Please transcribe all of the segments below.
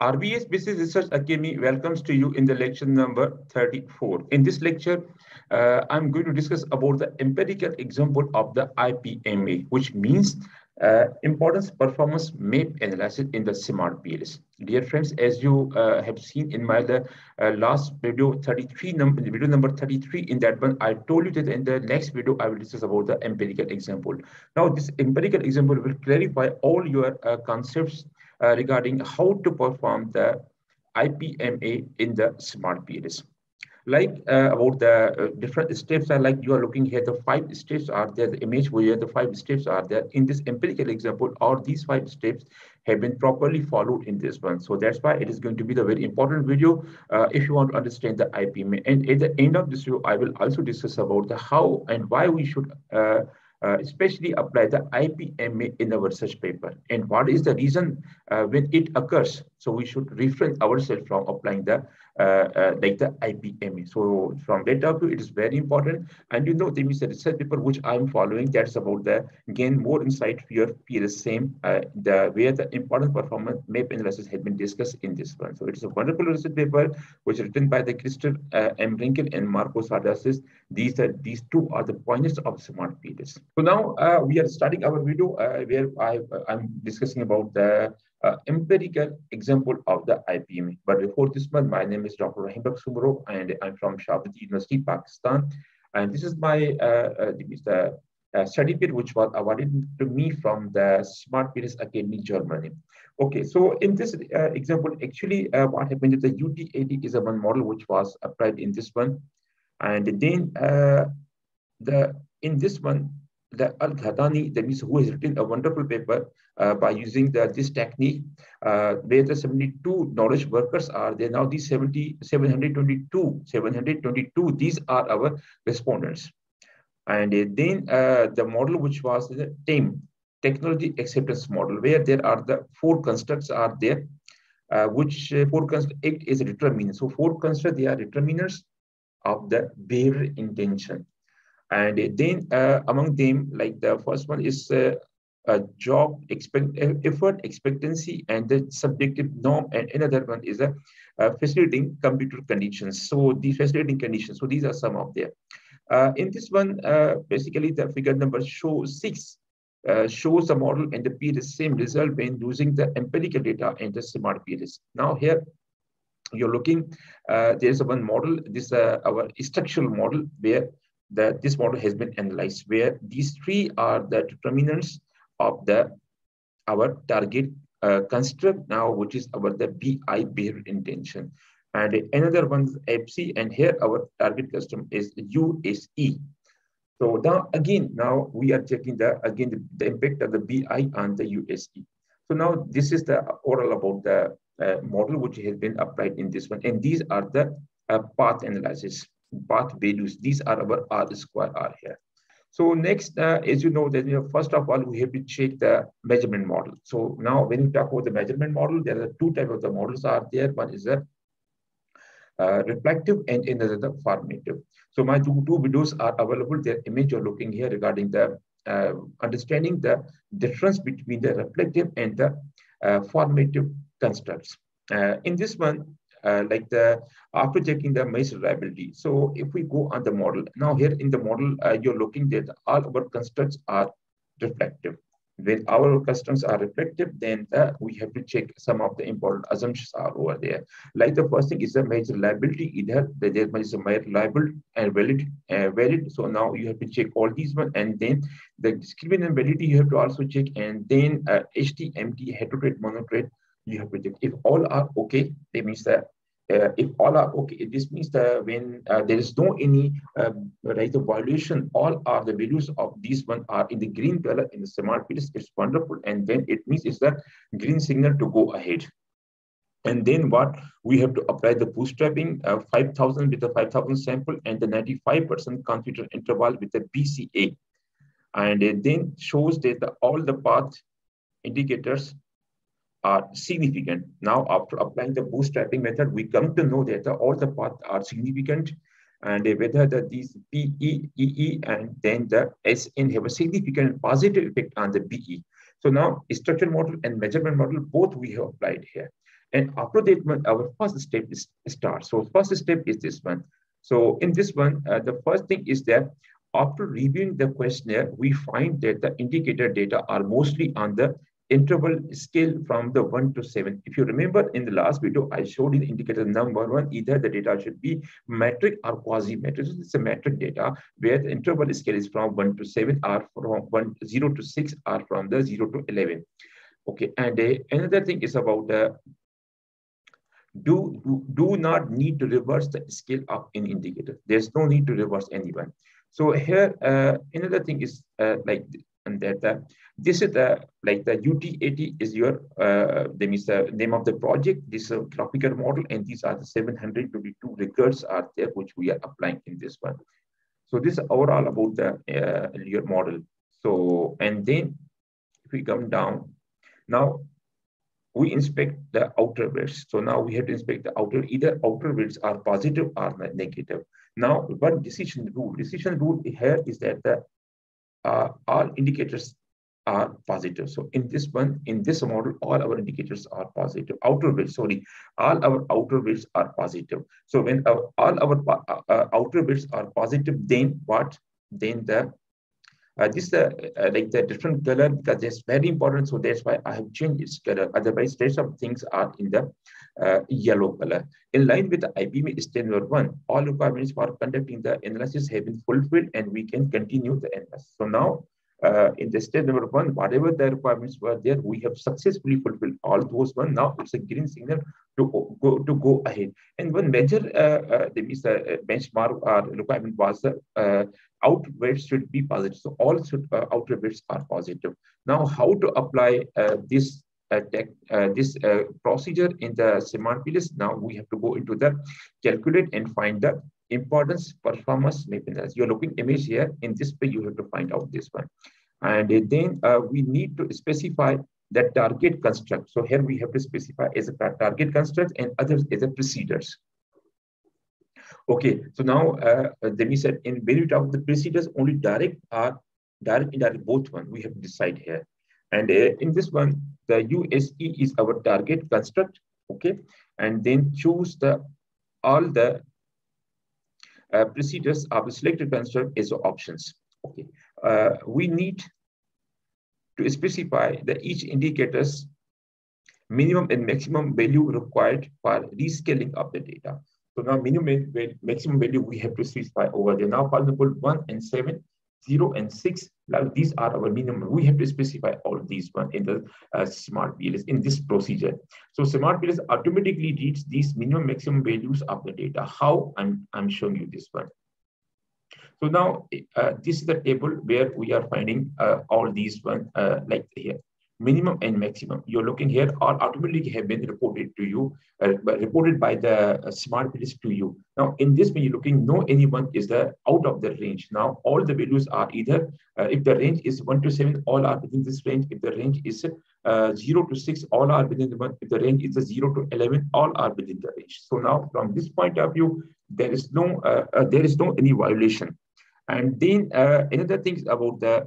RBS Business Research Academy welcomes to you in the lecture number 34. In this lecture, uh, I'm going to discuss about the empirical example of the IPMA, which means uh, importance performance map analysis in the smart PLS. Dear friends, as you uh, have seen in my the, uh, last video 33 number video number 33 in that one I told you that in the next video I will discuss about the empirical example. Now this empirical example will clarify all your uh, concepts uh, regarding how to perform the IPMA in the smart PLS like uh, about the uh, different steps are like you are looking here the five steps are there the image where the five steps are there. In this empirical example all these five steps have been properly followed in this one. So that's why it is going to be the very important video uh, if you want to understand the IPMA. and at the end of this video I will also discuss about the how and why we should uh, especially apply the IPMA in our research paper. And what is the reason uh, when it occurs? So we should refrain ourselves from applying the like the IPMA. So from that view, it is very important. And you know, there is a research paper which I'm following that's about the gain more insight for your PLS-SEM, uh, the where the important performance map analysis had been discussed in this one. So it is a wonderful research paper which is written by the Christopher uh, M. Ringle and Marko Sarstedt. These are these two are the pointers of smart PLS. So now uh, we are starting our video uh, where I, I'm discussing about the uh, empirical example of the IPM. But before this one, my name is Dr. Rahim Sumro, and I'm from Shabati University, Pakistan. And this is my uh, uh, uh, certificate which was awarded to me from the Smart Business Academy, Germany. Okay, so in this uh, example, actually uh, what happened is the UTAUT is a one model which was applied in this one. And then uh, the in this one, the Al-Gahtani, that means who has written a wonderful paper uh, by using the, this technique, uh, where the 72 knowledge workers are there. Now these 70, 722, 722, these are our respondents. And then uh, the model which was the TAM, technology acceptance model, where there are the four constructs are there, uh, which uh, four constructs is a determinant. So four constructs, they are determinants of the behavior intention. And then uh, among them, like the first one is uh, a job expect effort expectancy and the subjective norm, and another one is a, a facilitating computer conditions. So the facilitating conditions. So these are some of them. Uh, in this one, uh, basically the figure number shows six uh, shows the model and the P the same result when using the empirical data and the smart PLS. Now here you're looking, uh, there's one model, this is uh, our structural model where that this model has been analyzed where these three are the determinants of the our target uh, construct now, which is our the BI behavior intention. And another one is FC, and here our target custom is USE. So now again, now we are checking the again the, the impact of the BI on the USE. So now this is the oral about the uh, model which has been applied in this one, and these are the uh, path analysis path values. These are our R square R here. So next, uh, as you know, that you know, first of all, we have to check the measurement model. So now when you talk about the measurement model, there are two types of the models are there. One is a uh, reflective and another the formative. So my two, two videos are available. Their image you're looking here regarding the uh, understanding the difference between the reflective and the uh, formative constructs. Uh, in this one, uh, like the after checking the mesh reliability. So if we go on the model, now here in the model, uh, you're looking that all our constructs are reflective. When our constructs are reflective, then uh, we have to check some of the important assumptions are over there. Like the first thing is the mesh reliability. Either the there is a reliable and valid, uh, valid. So now you have to check all these one, and then the discriminant validity you have to also check, and then uh, HTMT heterotrait monotrait you have to. If all are okay, that means that uh, if all are okay, this means that when uh, there is no any uh, right of violation, all are the values of these one are in the green color in the smart PLS. It's wonderful, and then it means it's the green signal to go ahead. And then what we have to apply the bootstrapping uh, 5,000 with the 5,000 sample and the 95% confidence interval with the BCA. And it then shows that the, all the path indicators are significant. Now, after applying the bootstrapping method, we come to know that all the paths are significant and whether the, these PE, EE, and then the SN have a significant positive effect on the BE. So now structure model and measurement model, both we have applied here. And after that one, our first step is start. So first step is this one. So in this one, uh, the first thing is that after reviewing the questionnaire, we find that the indicator data are mostly on the interval scale from the 1 to 7. If you remember in the last video, I showed you the indicator number one, either the data should be metric or quasi-metric. It's a metric data where the interval scale is from 1 to 7 or from 1, 0 to 6 or from the 0 to 11. Okay, and uh, another thing is about the do, do, do not need to reverse the scale up in indicator. There's no need to reverse anyone. So here, uh, another thing is uh, like and that uh, this is the like the UTAUT is your uh, name is the name of the project. This is a graphical model, and these are the 722 records are there which we are applying in this one. So this is overall about the uh, your model. So and then if we come down now. We inspect the outer bits. So now we have to inspect the outer, either outer bits are positive or negative. Now, what decision rule? Decision rule here is that the uh, all indicators are positive. So in this one, in this model, all our indicators are positive. Outer bits, sorry, all our outer bits are positive. So when all our uh, uh, outer bits are positive, then what? Then the uh, this is uh, uh, like the different color because it's very important. So that's why I have changed its color. Otherwise, rest of things are in the uh, yellow color. In line with the IPMA standard one, all requirements for conducting the analysis have been fulfilled and we can continue the analysis. So now uh, in the step number one, whatever the requirements were there, we have successfully fulfilled all those one. Now it's a green signal to go to go ahead. And one major uh, uh, the uh, benchmark or requirement was uh, outweights should be positive. So all should, uh, outweights are positive. Now, how to apply uh, this uh, tech, uh, this uh, procedure in the semantics? Now we have to go into the calculate and find the importance performance mapping. You're looking image here in this way, you have to find out this one. And then uh, we need to specify the target construct. So here we have to specify as a target construct and others as a procedures. Okay, so now uh, then we said in talk about the procedures, only direct are direct, indirect, both one we have to decide here. And uh, in this one, the USE is our target construct. Okay, and then choose the all the uh, procedures the selected construct as options. Okay, uh, we need to specify the each indicators minimum and maximum value required for rescaling of the data. So now minimum maximum value we have to specify over there. Now, for example, one and seven, zero and six, like these are our minimum. We have to specify all these one in the uh, smart PLS in this procedure. So smart PLS automatically reads these minimum maximum values of the data. How I'm I'm showing you this one. So now uh, this is the table where we are finding uh, all these one uh, like here minimum and maximum. You're looking here are automatically have been reported to you, uh, reported by the uh, smart PLS to you. Now, in this, when you're looking, no anyone is the out of the range. Now, all the values are either, uh, if the range is 1 to 7, all are within this range. If the range is uh, 0 to 6, all are within the one. If the range is a 0 to 11, all are within the range. So now, from this point of view, there is no, uh, there is no any violation. And then another thing about the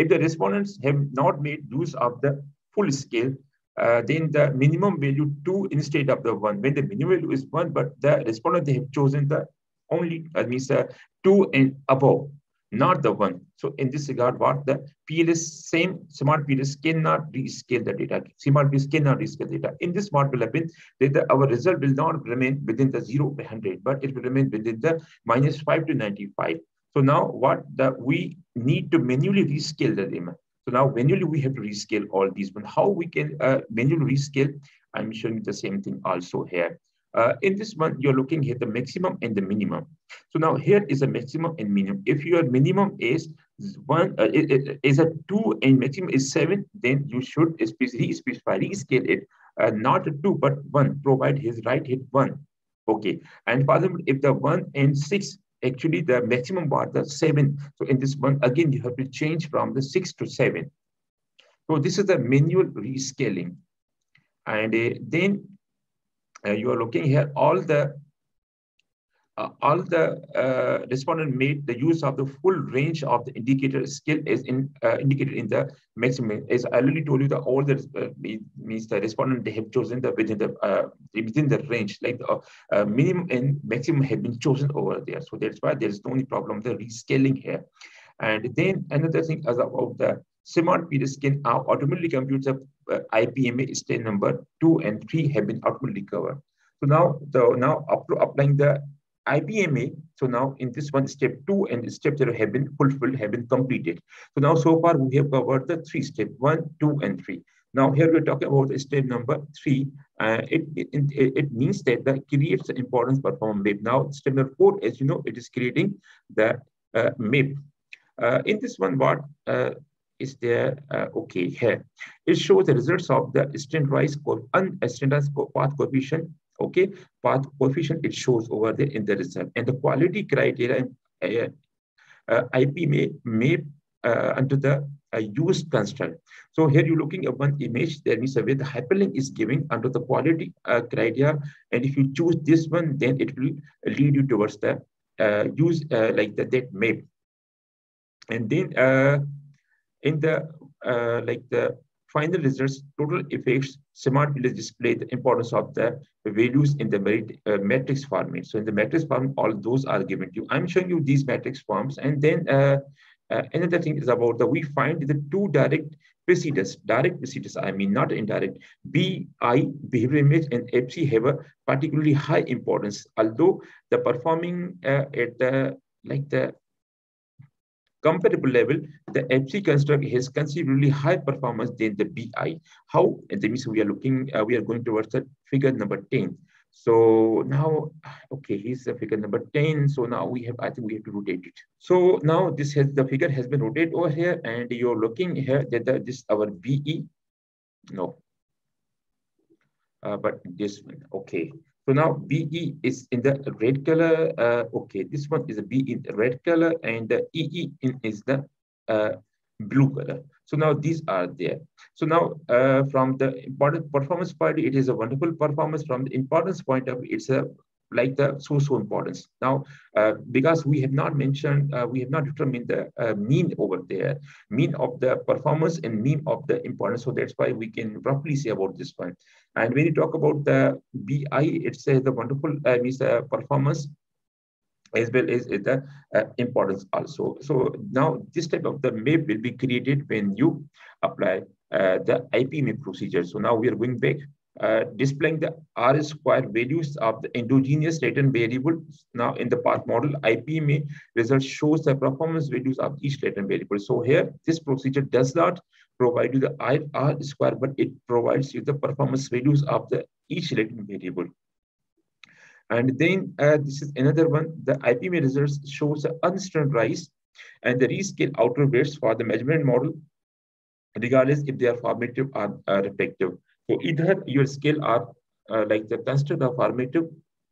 if the respondents have not made use of the full scale, uh, then the minimum value 2 instead of the 1. When the minimum value is 1, but the respondent, they have chosen the only, that means uh, 2 and above, not the 1. So in this regard, what the PLS, same smart PLS cannot rescale the data. Smart PLS cannot rescale data. In this, what will happen, that our result will not remain within the 0 to 100, but it will remain within the minus 5 to 95. So now what that we need to manually rescale the limit. So now manually we have to rescale all these. But how we can uh, manually rescale? I'm showing you the same thing also here. Uh, in this one, you're looking at the maximum and the minimum. So now here is a maximum and minimum. If your minimum is one uh, is a two and maximum is seven, then you should specify rescale it, uh, not a two but one. Provide his right hit one. Okay, and for example, if the one and six actually the maximum bar, the seven. So in this one, again, you have to change from the six to seven. So this is the manual rescaling. And uh, then uh, you are looking here, all the all the uh, respondent made the use of the full range of the indicator skill is in uh, indicated in the maximum. As I already told you, the all the uh, means the respondent they have chosen the within the uh, within the range, like the uh, minimum and maximum have been chosen over there. So that's why there is no problem the rescaling here. And then another thing is about the smart meter skin automatically computes the IPMA state number two and three have been automatically covered. So now the now applying the IPMA, so now in this one, step two and step zero have been fulfilled, have been completed. So now so far we have covered the three steps, one, two, and three. Now here we're talking about step number three. Uh, it, it, it, means that that creates the importance performance map. Now step number four, as you know, it is creating the uh, map. Uh, in this one, what uh, is there? Uh, okay, here. It shows the results of the standardized, unstandardized path coefficient okay? Path coefficient it shows over there in the result. And the quality criteria uh, uh, ip may may uh, under the uh, used construct. So here you're looking at one image. That means where the hyperlink is given under the quality uh, criteria. And if you choose this one then it will lead you towards the uh, use uh, like the that map. And then in the like the final results, total effects, smart display the importance of the values in the uh, matrix format. So in the matrix form, all those are given to you. I'm showing you these matrix forms. And then uh, uh, another thing is about the, we find the two direct precedents, direct precedents, I mean not indirect, BI, behavior image, and FC have a particularly high importance, although the performing uh, at the, like the comparable level, the FC construct has considerably high performance than the BI. How? And that means we are looking, uh, we are going towards the figure number 10. So now, okay, here's the figure number 10. So now we have, I think we have to rotate it. So now this has, the figure has been rotated over here and you're looking here that the, this our BE, no, uh, but this one, okay. So now BE is in the red color. Uh, okay, this one is a B in the red color and the EE in, is the uh, blue color. So now these are there. So now uh, from the important performance point, it is a wonderful performance. From the importance point of it's a like the so-so importance. Now, uh, because we have not mentioned, uh, we have not determined the uh, mean over there, mean of the performance and mean of the importance. So that's why we can roughly say about this one. And when you talk about the BI, it's uh, the wonderful, uh, means the performance as well as the uh, importance also. So now this type of the map will be created when you apply uh, the IPMAP procedure. So now we are going back uh, displaying the R square values of the endogenous latent variable. Now in the path model, IPMA result shows the performance values of each latent variable. So here, this procedure does not provide you the R square, but it provides you the performance values of the each latent variable. And then uh, this is another one, the IPMA results shows the unstandardized and the rescale outer weights for the measurement model, regardless if they are formative or uh, reflective. So either your scale are uh, like the constant of formative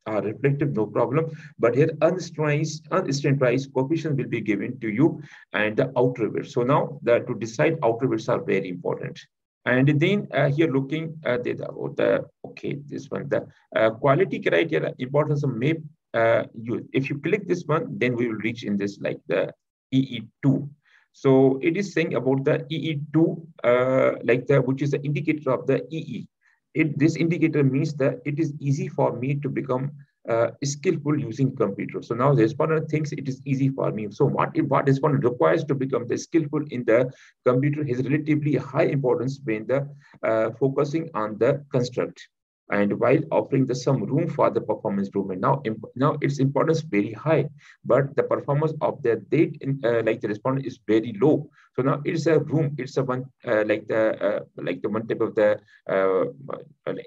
or reflective, no problem. But here unstandardized, unstandardized coefficient will be given to you and the outer. So now the, to decide outer are very important. And then uh, here looking at the, the, okay, this one, the uh, quality criteria, importance of MAP, uh, you, if you click this one, then we will reach in this like the EE2. So it is saying about the EE2, uh, like the which is the indicator of the EE. It, this indicator means that it is easy for me to become uh, skillful using computer. So now the respondent thinks it is easy for me. So what if what respondent requires to become the skillful in the computer has relatively high importance when the uh, focusing on the construct and while offering the some room for the performance improvement. Now, now its importance very high, but the performance of the date in, uh, like the respondent is very low. So now it's a room, it's a one uh, like the uh, like the one type of the uh,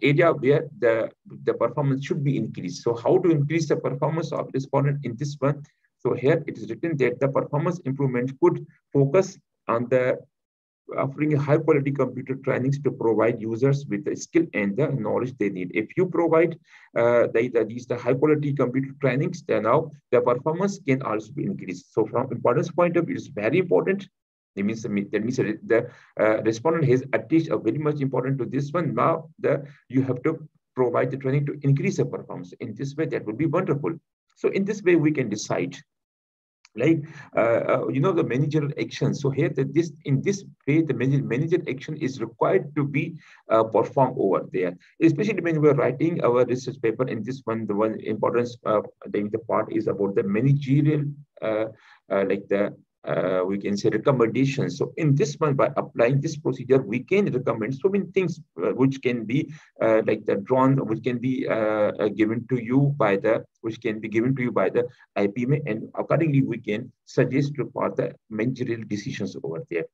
area where the the performance should be increased. So how to increase the performance of respondent in this one? So here it is written that the performance improvement could focus on the offering high quality computer trainings to provide users with the skill and the knowledge they need. If you provide uh, the, the, these the high quality computer trainings, then now the performance can also be increased. So from importance point of view, it's very important. That means, that means the uh, respondent has attached a very much important to this one. Now the you have to provide the training to increase the performance. In this way, that would be wonderful. So in this way, we can decide like uh, uh, you know the managerial action. So here that this in this way the managerial action is required to be uh, performed over there. Especially when we're writing our research paper in this one the one importance uh, the, the part is about the managerial uh, uh, like the uh, we can say recommendations. So in this one, by applying this procedure, we can recommend so many things uh, which can be uh, like the drawn, which can be uh, uh, given to you by the, which can be given to you by the IPMA, and accordingly we can suggest for the managerial decisions over there.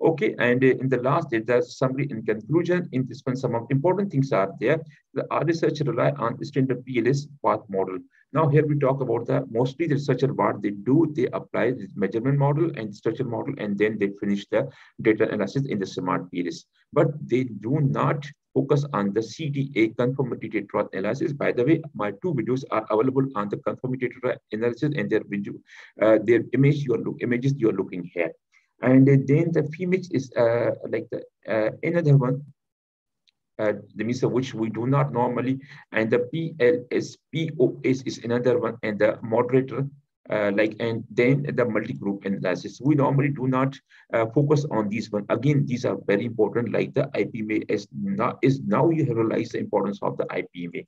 Okay, and in the last, the summary in conclusion. In this one, some of important things are there. The our research rely on the standard PLS path model. Now here we talk about the mostly the researcher what they do, they apply the measurement model and structure model, and then they finish the data analysis in the smart PLS. But they do not focus on the CTA confirmatory tetrad analysis. By the way, my two videos are available on the confirmatory tetrad analysis and their video, uh, their image you are images you are looking here. And then the FIMIX is uh, like the uh, another one uh, the means of which we do not normally, and the PLS, is another one, and the moderator, uh, like, and then the multi-group analysis. We normally do not uh, focus on these one. Again, these are very important, like the IPMA is now, is now you have realized the importance of the IPMA.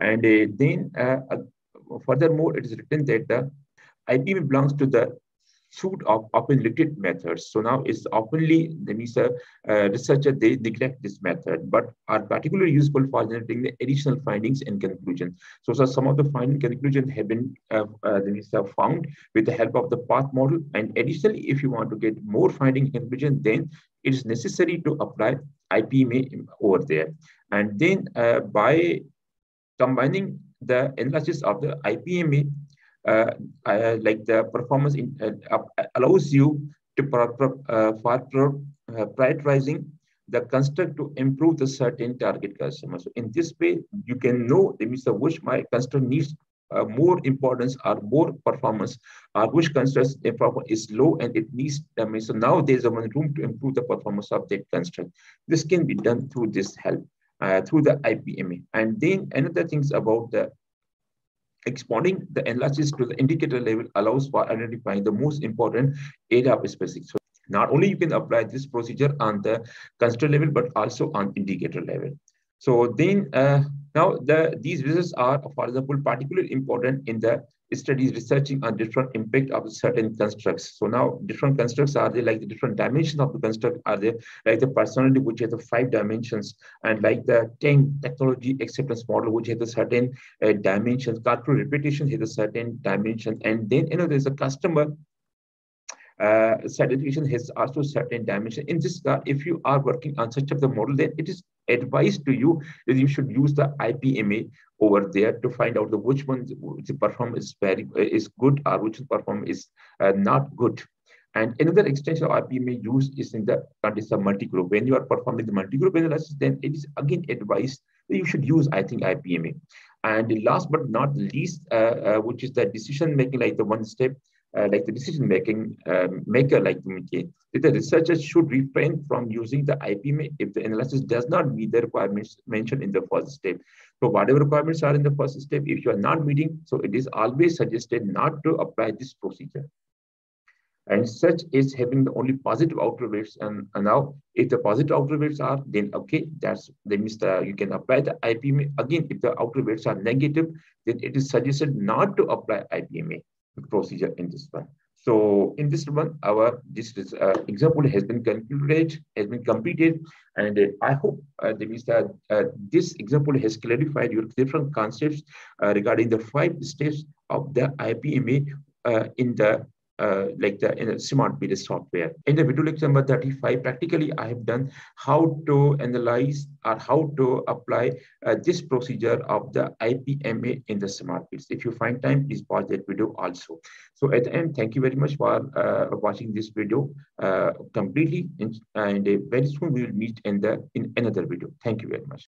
And uh, then uh, furthermore, it is written that the IPMA belongs to the suite of open limited methods. So now it's openly, the means uh, researcher, they neglect this method, but are particularly useful for generating the additional findings and conclusions. So, so some of the finding conclusions have been uh, uh, uh, found with the help of the path model. And additionally, if you want to get more finding conclusion, then it is necessary to apply IPMA over there. And then uh, by combining the analysis of the IPMA uh, uh, like the performance in, uh, allows you to for prioritizing the construct to improve the certain target customer. So in this way, you can know the means which my construct needs uh, more importance or more performance or which construct is low and it needs I mean, so now there's a room to improve the performance of that construct. This can be done through this help, uh, through the IPMA. And then another things about the Expanding the analysis to the indicator level allows for identifying the most important area of specific. So not only you can apply this procedure on the construct level, but also on indicator level. So then uh, now the these results are, for example, particularly important in the studies researching on different impact of certain constructs. So now different constructs are there, like the different dimensions of the construct are there, like the personality, which has the five dimensions, and like the 10 technology acceptance model, which has a certain uh, dimensions, corporate reputation has a certain dimension. And then, you know, there's a customer uh, has also certain dimension. In this, uh, if you are working on such of the model, then it is advised to you that you should use the IPMA over there to find out the which one the performance is very is good or which perform is uh, not good. And another extension of IPMA use is in the context of multi-group. When you are performing the multi-group analysis, then it is again advised that you should use, I think, IPMA. And last but not least, uh, uh, which is the decision making, like the one step, uh, like the decision making um, maker like the that the researchers should refrain from using the IPMA if the analysis does not meet the requirements mentioned in the first step. So whatever requirements are in the first step, if you are not meeting, so it is always suggested not to apply this procedure. And such is having the only positive outer weights. And, and now, if the positive outer weights are, then okay, that's the, you can apply the IPMA. Again, if the outer weights are negative, then it is suggested not to apply IPMA procedure in this one. So in this one, our this uh, example has been concluded, has been completed, and uh, I hope uh, that uh, this example has clarified your different concepts uh, regarding the five steps of the IPMA uh, in the uh, like the in smart meter software. In the video lecture number 35, practically I have done how to analyze or how to apply uh, this procedure of the IPMA in the smart meters. If you find time, please pause that video also. So at the end, thank you very much for uh, watching this video uh, completely. In, and very soon we will meet in the in another video. Thank you very much.